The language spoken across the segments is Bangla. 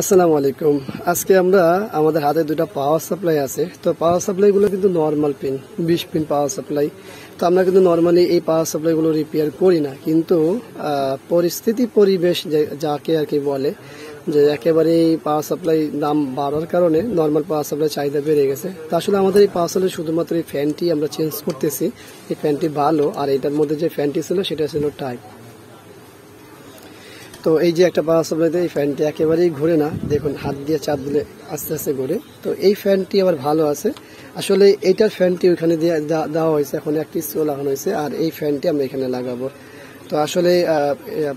আসসালামু আলাইকুম। আজকে আমরা আমাদের হাতে দুটা পাওয়ার সাপ্লাই আছে। তো পাওয়ার সাপ্লাইগুলো কিন্তু নর্মাল পিন বিশ পিন পাওয়ার সাপ্লাই তো আমরা কিন্তু নর্মালি এই পাওয়ার সাপ্লাইগুলো রিপেয়ার করি না। কিন্তু পরিস্থিতি, পরিবেশ যাকে আর কি বলে, যে একেবারে এই পাওয়ার সাপ্লাই দাম বাড়ার কারণে নর্মাল পাওয়ার সাপ্লাই চাহিদা বেড়ে গেছে। তো আসলে আমাদের এই পাওয়ার সাপ্লাই শুধুমাত্র এই ফ্যানটি আমরা চেঞ্জ করতেছি। এই ফ্যানটি ভালো, আর এটার মধ্যে যে ফ্যানটি ছিল সেটা ছিল টাইপ তো এই যে একটা পাওয়ার সাপ্লাইতে এই ফ্যানটি একেবারেই ঘুরে না। দেখুন, হাত দিয়ে চাপ দিলে আস্তে আস্তে ঘুরে। তো এই ফ্যানটি আবার ভালো আছে। আসলে এইটার ফ্যানটি ওইখানে দিয়ে দেওয়া হয়েছে, এখন একটি স্ক্রু লাগানো হয়েছে, আর এই ফ্যানটি আমরা এখানে লাগাবো। তো আসলে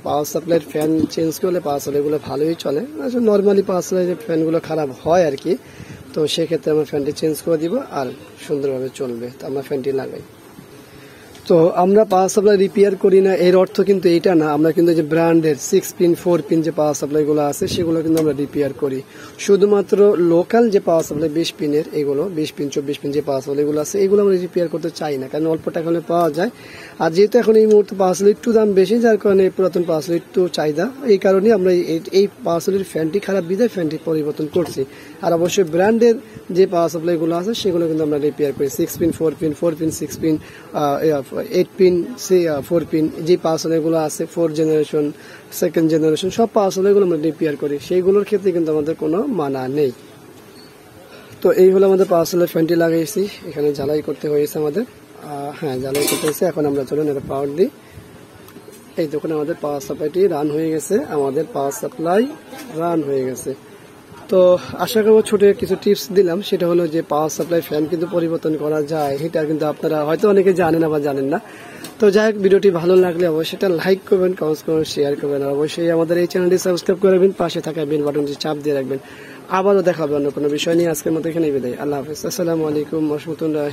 পাওয়ার সাপ্লাইয়ের ফ্যান চেঞ্জ করলে পাওয়ার সাপ্লাইগুলো ভালোই চলে। আসলে নর্মালি পাওয়ার সাপ্লাইয়ের ফ্যানগুলো খারাপ হয় আর কি। তো সেক্ষেত্রে আমরা ফ্যানটি চেঞ্জ করে দিব, আর সুন্দরভাবে চলবে। তো আমরা ফ্যানটি লাগাই। তো আমরা পাওয়ার সাপ্লাই রিপেয়ার করি না, এর অর্থ কিন্তু এটা না। আমরা কিন্তু যে ব্র্যান্ডের সিক্স পিন ফোর পিন যে পাওয়ার সাপ্লাইগুলো আছে, সেগুলো কিন্তু আমরা রিপেয়ার করি। শুধুমাত্র লোকাল যে পাওয়ার সাপ্লাই বিশ পিনের এগুলো বিশ পিন চব্বিশ পিন যে পাওয়ার সাপ্লাই গুলো আছে, এগুলো আমরা রিপেয়ার করতে চাই না, কারণ অল্প টাকা হলে পাওয়া যায়। আর যেহেতু এখন এই মুহূর্তে পাওয়ার সাপ্লাই একটু দাম বেশি, যার কারণে পুরাতন পাওয়ার সাপ্লাই একটু চাহিদা, এই কারণে আমরা এই- এই পাওয়ার সাপ্লাইয়ের ফ্যানটি খারাপ বিদায় ফ্যানটি পরিবর্তন করছি। আর অবশ্যই ব্র্যান্ডের যে পাওয়ার সাপ্লাইগুলো আছে, সেগুলো কিন্তু আমরা রিপেয়ার করি। Six pin four pin four pin six pin eight pin C four pin যে পাওয়ার সাপ্লাই গুলো আছে ফোর জেনারেশন সেকেন্ড জেনারেশন সব পাওয়ার সাপ্লাই গুলো আমরা রিপেয়ার করি। সেইগুলোর ক্ষেত্রে কিন্তু আমাদের কোনো মানা নেই। তো এই হলো আমাদের পাওয়ার সাপ্লাই ফ্যানটি লাগাইছি এখানে জ্বালাই করতে হয়েছে আমাদের। হ্যাঁ জ্বালাই করতে হয়েছে। এখন আমরা চলুন এটা পাওয়ার দিই। এই দোকানে আমাদের পাওয়ার সাপ্লাইটি রান হয়ে গেছে। আমাদের পাওয়ার সাপ্লাই রান হয়ে গেছে। তো আশা করব ছোট কিছু টিপস দিলাম। সেটা হলো যে পাওয়ার সাপ্লাই ফ্যান কিন্তু পরিবর্তন করা যায়। এটা কিন্তু আপনারা হয়তো অনেকে জানেন বা জানেন না। তো যাই হোক, ভিডিওটি ভালো লাগলে অবশ্যই এটা লাইক করবেন কমেন্টস করবেন শেয়ার করবেন। আর অবশ্যই আমাদের এই চ্যানেলটি সাবস্ক্রাইব করে রাখবেন, পাশে থাকা বেল বাটনটি চাপ দিয়ে রাখবেন। আবারও দেখাবে অন্য কোনো বিষয় নিয়ে। আজকের মতো এখানেই বিদায়। আল্লাহ হাফিজ। আসসালামু আলাইকুম রহমতুল্লাহ